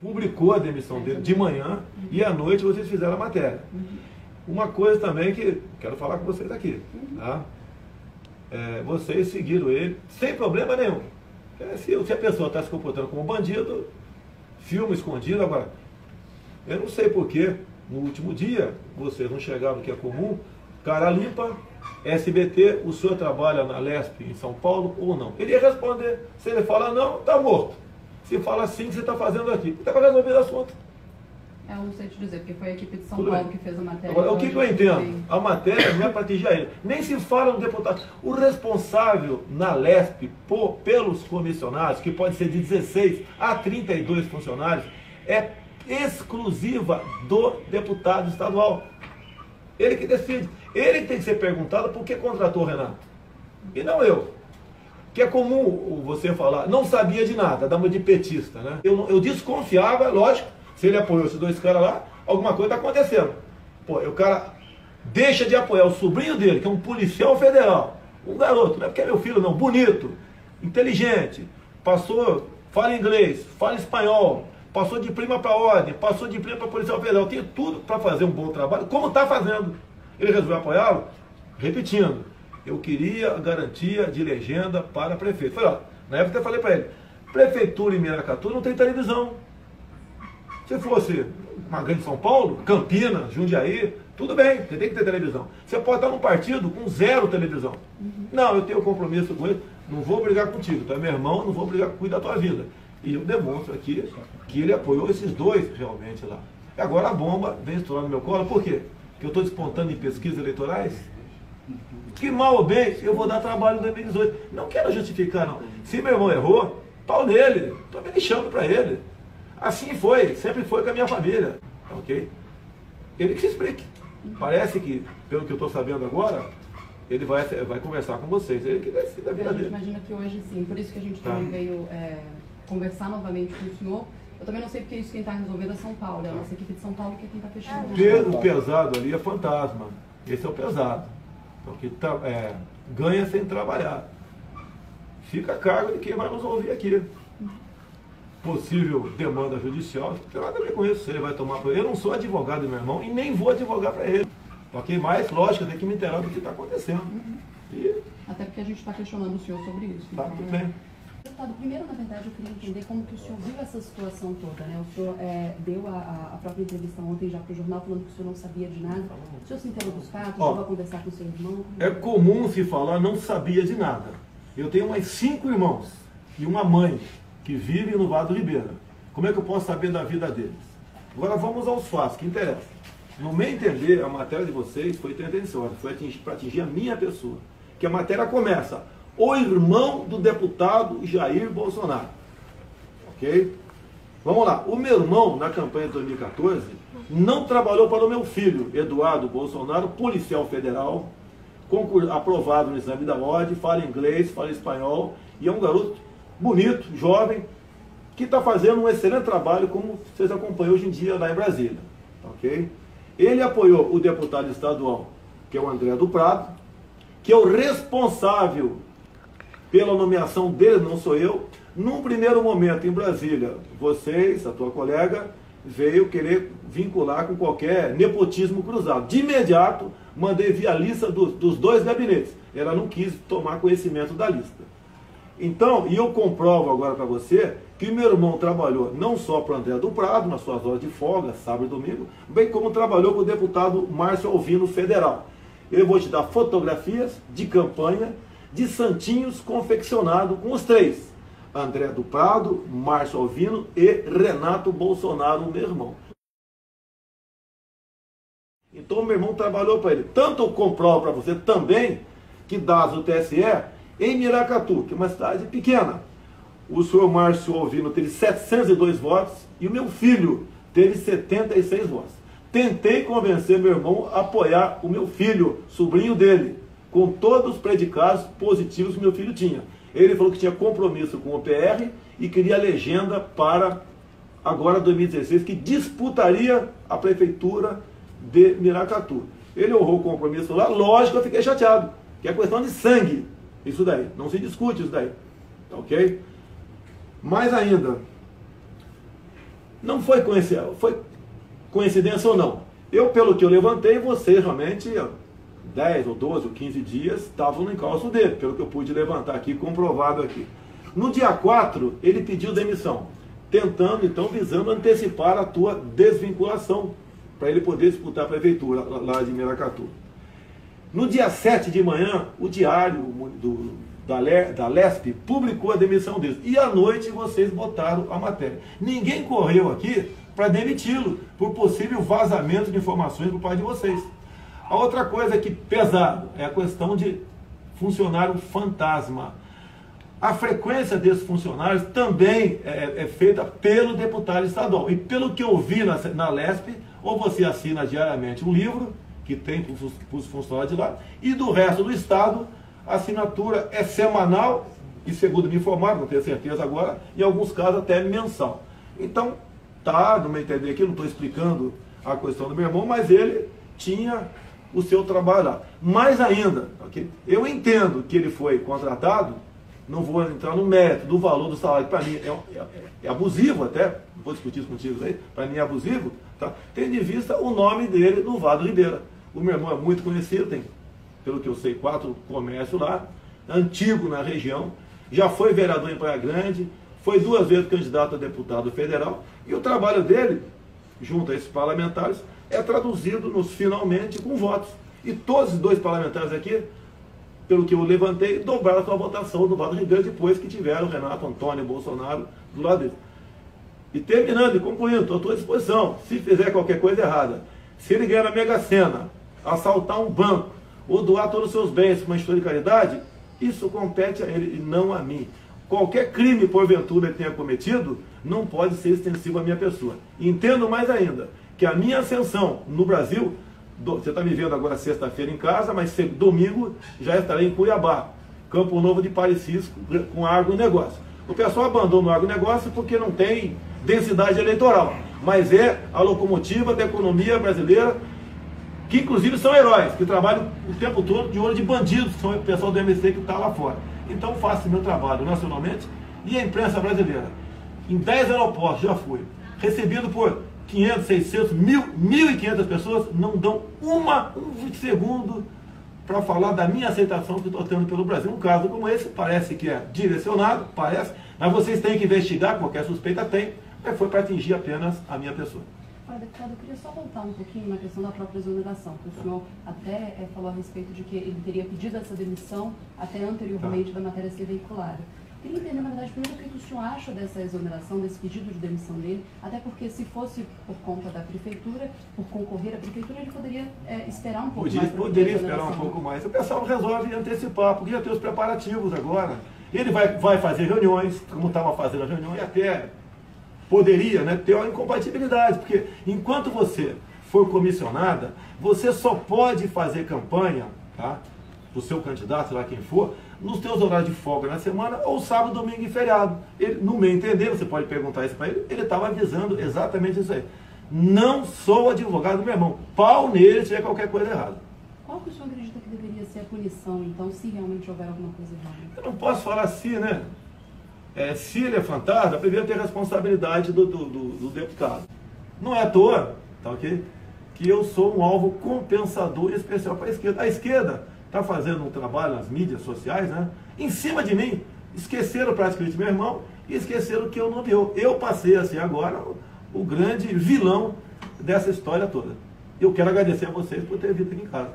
publicou a demissão dele de manhã e à noite vocês fizeram a matéria. Uma coisa também que quero falar com vocês aqui, tá? É, vocês seguiram ele sem problema nenhum. É, se, se, a pessoa está se comportando como bandido, filme escondido, agora, eu não sei porquê, no último dia, vocês não chegaram que é comum, cara limpa, SBT, o senhor trabalha na LESP em São Paulo ou não? Ele ia responder, se ele falar não, está morto. Se fala assim que você está fazendo aqui. Está para resolver o assunto. É, eu não sei te dizer, porque foi a equipe de São Tudo Paulo bem. que fez a matéria. Agora, o que, que eu entendo? A matéria não é para atingir ele. Nem se fala no deputado. O responsável na LESP por, pelos comissionados, que pode ser de 16 a 32 funcionários, é exclusiva do deputado estadual. Ele que decide. Ele tem que ser perguntado por que contratou o Renato. E não eu que é comum você falar, não sabia de nada, dá de petista, né? Eu, eu desconfiava, lógico, se ele apoiou esses dois caras lá, alguma coisa está acontecendo. Pô, o cara deixa de apoiar o sobrinho dele, que é um policial federal, um garoto, não é porque é meu filho, não, bonito, inteligente, passou, fala inglês, fala espanhol, passou de prima para ordem, passou de prima para policial federal, tem tudo para fazer um bom trabalho, como está fazendo. Ele resolveu apoiá-lo? Repetindo, eu queria garantia de legenda para prefeito. Falei, ó, na época eu falei para ele, prefeitura em Miracatu não tem televisão. Se fosse uma grande São Paulo, Campinas, Jundiaí, tudo bem, você tem que ter televisão. Você pode estar num partido com zero televisão. Uhum. Não, eu tenho compromisso com ele, não vou brigar contigo, tu é meu irmão, não vou brigar com da tua vida. E eu demonstro aqui que ele apoiou esses dois realmente lá. E agora a bomba vem estourar no meu colo, por quê? Porque eu estou despontando em pesquisas eleitorais que mal ou bem, eu vou dar trabalho em 2018. Não quero justificar, não. Se meu irmão errou, pau nele. Estou me lixando para ele. Assim foi, sempre foi com a minha família. Ok? Ele que se explique. Parece que, pelo que eu estou sabendo agora, ele vai, vai conversar com vocês. Ele que decide a vida dele. Imagina que hoje sim, por isso que a gente tá. também veio é, conversar novamente com o senhor. Eu também não sei porque isso quem está resolvendo é São Paulo, é a nossa equipe de São Paulo que é quem está fechando. O pesado ali é fantasma. Esse é o pesado. Porque tá, é, ganha sem trabalhar. Fica a cargo de quem vai nos ouvir aqui. Possível demanda judicial, não tem nada a ver com isso. Ele vai tomar. Eu não sou advogado, meu irmão, e nem vou advogar para ele. Ok? Mas, lógico, tem que me inteirar do que está acontecendo. Uhum. E... Até porque a gente está questionando o senhor sobre isso. Tá, então, tudo bem. Deputado, primeiro, na verdade, eu queria entender como que o senhor viu essa situação toda, né? O senhor é, deu a, a, própria entrevista ontem já para o jornal falando que o senhor não sabia de nada. O senhor se inteirou dos fatos, Ó, a conversar com o seu irmão? É comum se falar não sabia de nada. Eu tenho mais cinco irmãos e uma mãe que vivem no Vado Ribeira. Como é que eu posso saber da vida deles? Agora vamos aos fatos, que interessa. No meu entender, a matéria de vocês foi tendenciosa, foi para atingir a minha pessoa. Que a matéria começa o irmão do deputado Jair Bolsonaro. Ok? Vamos lá. O meu irmão, na campanha de 2014, não trabalhou para o meu filho, Eduardo Bolsonaro, policial federal, aprovado no exame da ordem, fala inglês, fala espanhol, e é um garoto bonito, jovem, que está fazendo um excelente trabalho, como vocês acompanham hoje em dia lá em Brasília. Ok? Ele apoiou o deputado estadual, que é o André do Prado, que é o responsável pela nomeação dele, não sou eu. Num primeiro momento em Brasília, vocês, a tua colega, veio querer vincular com qualquer nepotismo cruzado. De imediato, mandei via lista dos, dois gabinetes. Ela não quis tomar conhecimento da lista. Então, e eu comprovo agora para você que meu irmão trabalhou não só para André do Prado, nas suas horas de folga, sábado e domingo, bem como trabalhou com o deputado Márcio Alvino Federal. Eu vou te dar fotografias de campanha de santinhos confeccionado com os três: André do Prado, Márcio Alvino e Renato Bolsonaro, meu irmão. Então, meu irmão trabalhou para ele. Tanto eu comprovo para você também que dados do TSE, em Miracatu, que é uma cidade pequena, o senhor Márcio Alvino teve 702 votos e o meu filho teve 76 votos. Tentei convencer meu irmão a apoiar o meu filho, sobrinho dele, com todos os predicados positivos que meu filho tinha. Ele falou que tinha compromisso com o PR e queria legenda para agora 2016, que disputaria a prefeitura de Miracatu. Ele honrou o compromisso lá, lógico, eu fiquei chateado, que é questão de sangue, isso daí, não se discute isso daí, tá ok? Mais ainda, Não foi coincidência, foi coincidência ou não. Eu, pelo que eu levantei, você realmente, 10 ou 12 ou 15 dias, estavam no encalço dele, pelo que eu pude levantar aqui, comprovado aqui. No dia 4, ele pediu demissão, tentando, então, visando antecipar a tua desvinculação, para ele poder disputar a prefeitura lá de Miracatu. No dia 7 de manhã, o diário do, da, da LESP publicou a demissão deles. E à noite vocês botaram a matéria. Ninguém correu aqui para demiti-lo por possível vazamento de informações por parte de vocês. A outra coisa que pesado é a questão de funcionário fantasma. A frequência desses funcionários também é, é feita pelo deputado estadual. E pelo que eu vi na, na LESP, ou você assina diariamente um livro, que tem para os funcionários de lá, e do resto do Estado, a assinatura é semanal, e segundo me informaram, não tenho certeza agora, em alguns casos até mensal. Então, tá, no meu entender aqui, não estou explicando a questão do meu irmão, mas ele tinha o seu trabalho lá. Mais ainda, okay? eu entendo que ele foi contratado, não vou entrar no mérito do valor do salário, para mim é, é, é, abusivo até, não vou discutir isso contigo aí, para mim é abusivo, tá? tendo em vista o nome dele no Vado Ribeira. O meu irmão é muito conhecido, tem, pelo que eu sei, quatro comércios lá, antigo na região, já foi vereador em Praia Grande, foi duas vezes candidato a deputado federal, e o trabalho dele, junto a esses parlamentares, é traduzido nos finalmente com votos. E todos os dois parlamentares aqui, pelo que eu levantei, dobraram a sua votação do Vado Ribeiro depois que tiveram Renato Antônio Bolsonaro do lado dele. E terminando e concluindo, estou à tua disposição. Se fizer qualquer coisa errada, se ele ganhar na Mega Sena, assaltar um banco ou doar todos os seus bens para uma instituição de caridade, isso compete a ele e não a mim. Qualquer crime, porventura, ele tenha cometido, não pode ser extensivo à minha pessoa. Entendo mais ainda que a minha ascensão no Brasil, você está me vendo agora sexta-feira em casa, mas domingo já estarei em Cuiabá, Campo Novo de Parecisco, com agronegócio. O pessoal abandona o agronegócio porque não tem densidade eleitoral, mas é a locomotiva da economia brasileira que inclusive são heróis, que trabalham o tempo todo de olho de bandidos, que são o pessoal do MC que está lá fora. Então faço meu trabalho nacionalmente e a imprensa brasileira. Em 10 aeroportos já fui, recebido por 500, 600, 1.500 pessoas, não dão uma, um segundo para falar da minha aceitação que estou tendo pelo Brasil. Um caso como esse parece que é direcionado, parece, mas vocês têm que investigar, qualquer suspeita tem, mas foi para atingir apenas a minha pessoa. Deputado, eu queria só voltar um pouquinho na questão da própria exoneração, porque o senhor até é, falou a respeito de que ele teria pedido essa demissão até anteriormente tá. da matéria ser veiculada. Queria entender, na verdade, primeiro o que o senhor acha dessa exoneração, desse pedido de demissão dele, até porque se fosse por conta da prefeitura, por concorrer à prefeitura, ele poderia é, esperar um pouco Podia, mais. Poderia esperar um pouco mais. O pessoal resolve antecipar, porque já tem os preparativos agora. Ele vai, vai fazer reuniões, como estava fazendo as reuniões, e até poderia né, ter uma incompatibilidade, porque enquanto você for comissionada, você só pode fazer campanha, tá? o seu candidato, sei lá quem for, nos seus horários de folga na semana, ou sábado, domingo e feriado. Ele, no meu entender, você pode perguntar isso para ele, ele estava avisando exatamente isso aí. Não sou advogado do meu irmão. Pau nele se tiver qualquer coisa errada. Qual que o senhor acredita que deveria ser a punição, então, se realmente houver alguma coisa errada? Eu não posso falar assim, né? é, se ele é fantasma, primeiro tem a responsabilidade do, do, do, do, deputado. Não é à toa, tá ok? Que eu sou um alvo compensador especial para a esquerda. A esquerda está fazendo um trabalho nas mídias sociais, né? Em cima de mim. Esqueceram praticamente meu irmão e esqueceram que eu não vi. Eu passei assim agora o, o grande vilão dessa história toda. Eu quero agradecer a vocês por ter vindo aqui em casa.